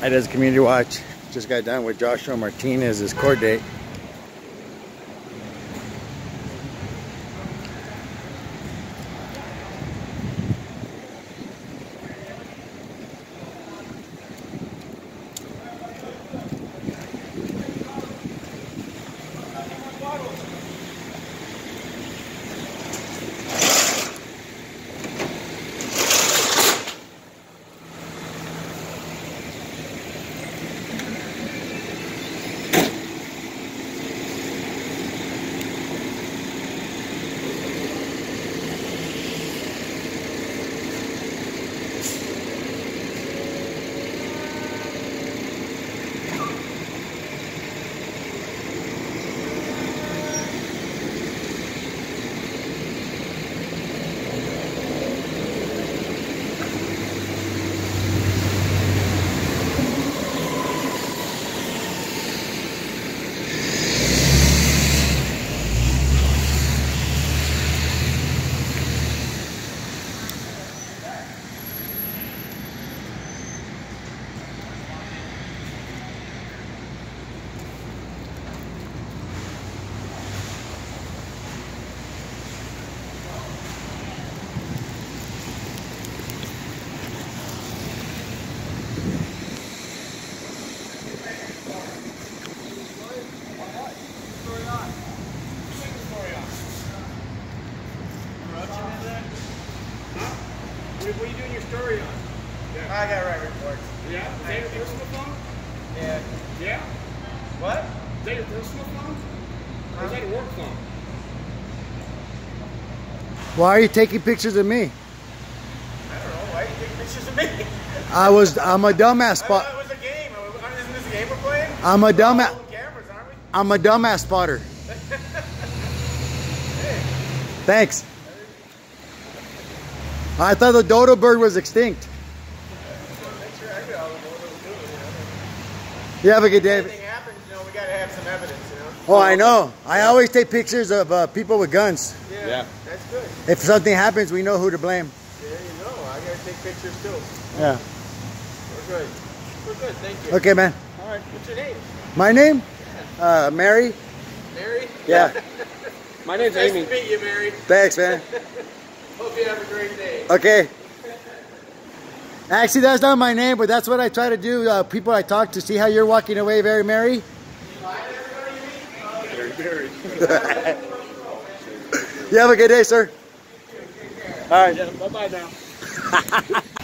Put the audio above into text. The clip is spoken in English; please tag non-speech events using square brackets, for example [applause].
High Desert community watch. Just got done with Joshua Martinez's court date. What are you doing your story on? I got right reports. Yeah? Is that your personal phone? Yeah. Yeah? What? Is that your personal phone? Or is that a work phone? Why are you taking pictures of me? I don't know. Why are you taking pictures of me? I was, I'm a dumbass I thought it was a game. Isn't this a game we're playing? I'm a dumbass. cameras, aren't we? I'm a dumbass spotter. [laughs] Thanks. I thought the dodo bird was extinct. Make sure I get all the what we're doing. You have a good day. Anything happens, you know, we gotta have some evidence, you know? Oh, I know. I always take pictures of uh, people with guns. Yeah. Yeah. That's good. If something happens, we know who to blame. There you go. I gotta take pictures too. Yeah. We're good. We're good. Thank you. Okay, man. All right. What's your name? My name? Uh, Mary. Mary? Yeah. [laughs] My name's Nice Amy. to meet you, Mary. Thanks, man. [laughs] Hope you have a great day. Okay. Actually, that's not my name, but that's what I try to do. Uh, people I talk to see how you're walking away very merry. Very, very. You have a good day, sir. All right. Yeah, bye-bye now. [laughs]